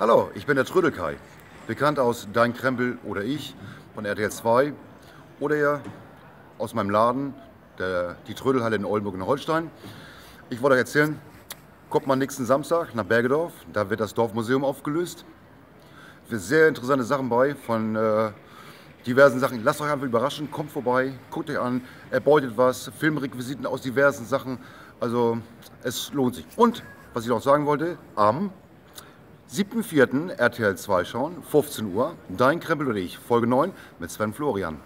Hallo, ich bin der Trödelkai, bekannt aus Dein Krempel oder ich von RTL 2 oder ja aus meinem Laden, der, die Trödelhalle in Oldenburg in Holstein. Ich wollte euch erzählen, kommt mal nächsten Samstag nach Bergedorf, da wird das Dorfmuseum aufgelöst. Sehr interessante Sachen bei von äh, diversen Sachen. Lasst euch einfach überraschen, kommt vorbei, guckt euch an, erbeutet was, Filmrequisiten aus diversen Sachen. Also es lohnt sich. Und was ich noch sagen wollte, am 7.4. RTL 2 schauen, 15 Uhr, Dein Krempel oder ich, Folge 9 mit Sven Florian.